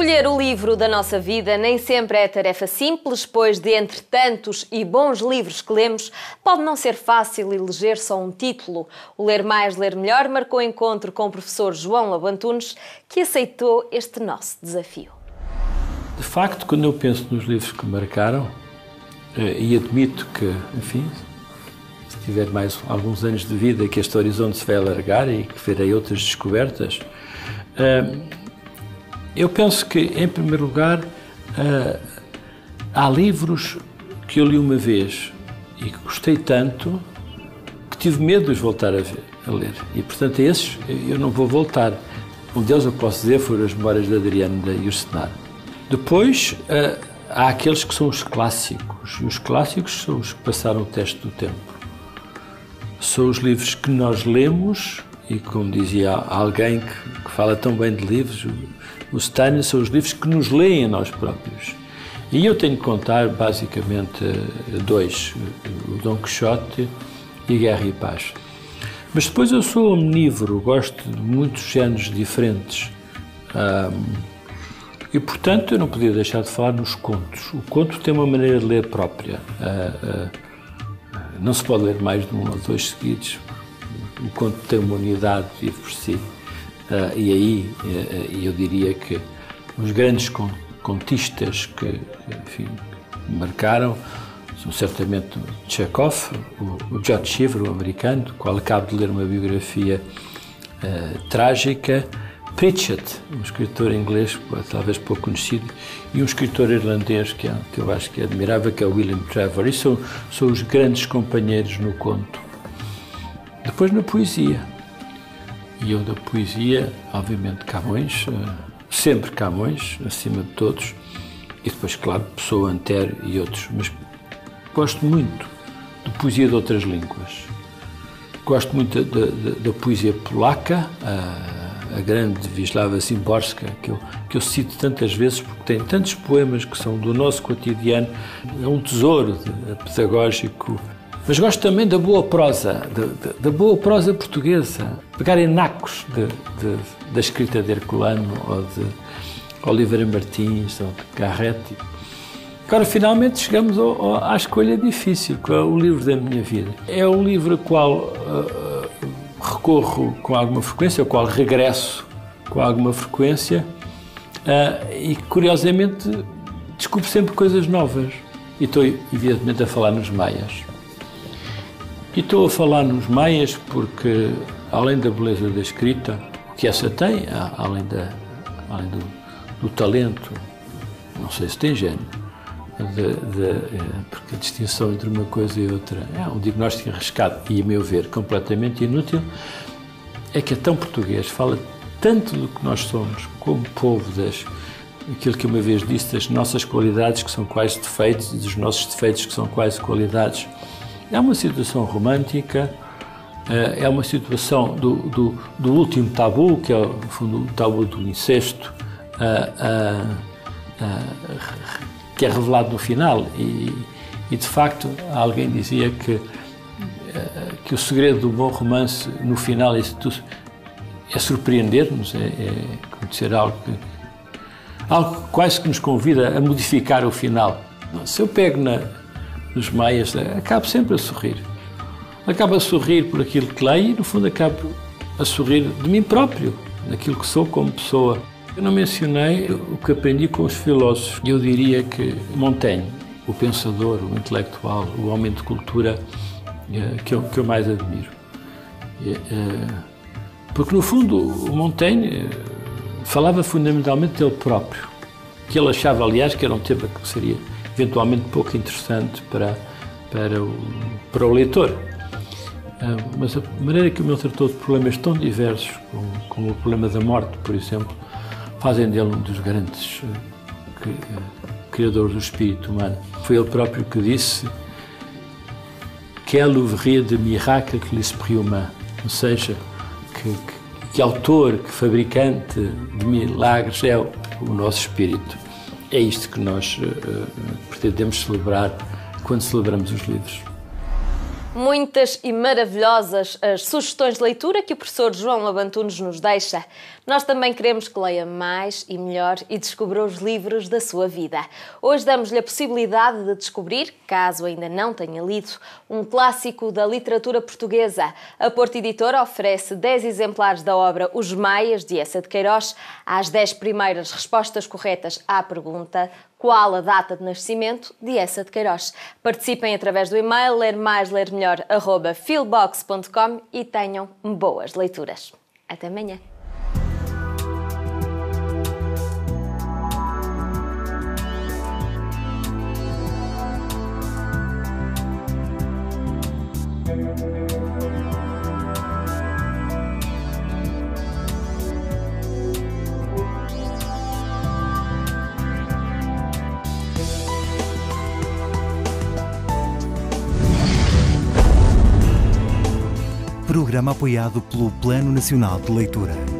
Escolher o livro da nossa vida nem sempre é tarefa simples, pois de entre tantos e bons livros que lemos, pode não ser fácil eleger só um título. O Ler Mais, Ler Melhor marcou encontro com o professor João Labantunes, que aceitou este nosso desafio. De facto, quando eu penso nos livros que marcaram, eh, e admito que, enfim, se tiver mais alguns anos de vida, que este horizonte se vai alargar e que verei outras descobertas, eh, eu penso que, em primeiro lugar, uh, há livros que eu li uma vez e que gostei tanto que tive medo de os voltar a, ver, a ler. E, portanto, a esses eu não vou voltar. Um deles, eu posso dizer, foram as Memórias de Adriano da Yusenar. Depois, uh, há aqueles que são os clássicos. E os clássicos são os que passaram o teste do tempo. São os livros que nós lemos e, como dizia alguém que, que fala tão bem de livros, os Steiner são os livros que nos leem a nós próprios. E eu tenho que contar basicamente dois, o Dom Quixote e Guerra e Paz. Mas depois eu sou omnívoro, gosto de muitos géneros diferentes. Um, e, portanto, eu não podia deixar de falar nos contos. O conto tem uma maneira de ler própria. Uh, uh, não se pode ler mais de um ou dois seguidos. O conto tem uma unidade vive por si. Uh, e aí uh, eu diria que os grandes contistas que, enfim, marcaram são certamente Chekhov, o, o George Cheever, o americano, do qual acabo de ler uma biografia uh, trágica, Pritchett, um escritor inglês, talvez pouco conhecido, e um escritor irlandês que, é, que eu acho que é admirável, que é William Trevor. E são, são os grandes companheiros no conto. Depois na poesia. E eu da poesia, obviamente Camões, eh, sempre Camões, acima de todos, e depois, claro, Pessoa, Antero e outros. Mas gosto muito de poesia de outras línguas. Gosto muito da, poesia polaca, a, a grande Wisława Szymborska, que eu, que eu cito tantas vezes porque tem tantos poemas que são do nosso cotidiano. É um tesouro pedagógico mas gosto também da boa prosa, da boa prosa portuguesa. Pegar em nacos de, de, da escrita de Herculano ou de Oliveira Martins ou de Garretti. Agora, finalmente, chegamos ao, ao, à escolha difícil, que é o livro da minha vida. É o livro ao qual uh, recorro com alguma frequência, ao qual regresso com alguma frequência uh, e, curiosamente, descubro sempre coisas novas. E estou, evidentemente, a falar nos maias. E estou a falar nos maias porque, além da beleza da escrita, que essa tem, além, da, além do, do talento, não sei se tem gênio, de, de, eh, porque a distinção entre uma coisa e outra é um diagnóstico arriscado e, a meu ver, completamente inútil, é que é tão português, fala tanto do que nós somos como povo, das, aquilo que uma vez disse, das nossas qualidades que são quase defeitos e dos nossos defeitos que são quase qualidades é uma situação romântica, eh, é uma situação do, do, do último tabu, que é, no fundo, o tabu do incesto, eh, eh, que é revelado no final. E, e, de facto, alguém dizia que, que o segredo do bom romance, no final, é, é surpreender-nos, é, é acontecer algo que, algo quase que nos convida a modificar o final. Se eu pego na, nos maias, acabo sempre a sorrir. Acabo a sorrir por aquilo que leio e, no fundo, acabo a sorrir de mim próprio, daquilo que sou como pessoa. Eu não mencionei o que aprendi com os filósofos. Eu diria que Montaigne, o pensador, o intelectual, o homem de cultura eh, que eu, que eu mais admiro. Eh, porque, no fundo, o Montaigne eh, falava fundamentalmente dele próprio, que ele achava, aliás, que era um tema que seria eventualmente pouco interessante para, para, o, para o leitor. Ah, mas a maneira que o meu tratou de problemas tão diversos, como, como, o problema da morte, por exemplo, fazem dele um dos grandes uh, criadores do espírito humano. Foi ele próprio que disse Quelle ouvrier de miracle que l'esprit humain, ou seja, que, que, que autor, que fabricante de milagres é o, o nosso espírito. É isto que nós uh, pretendemos celebrar quando celebramos os livros. Muitas e maravilhosas as sugestões de leitura que o professor João Labantunes nos deixa. Nós também queremos que leia mais e melhor e descubra os livros da sua vida. Hoje damos-lhe a possibilidade de descobrir, caso ainda não tenha lido, um clássico da literatura portuguesa. A Porto Editora oferece 10 exemplares da obra Os Maias, de Essa de Queiroz, às 10 primeiras respostas corretas à pergunta qual a data de nascimento de Essa de Queiroz. Participem através do e-mail ler mais, ler melhor, e tenham boas leituras. Até amanhã. Programa apoiado pelo Plano Nacional de Leitura.